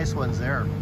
nice ones there.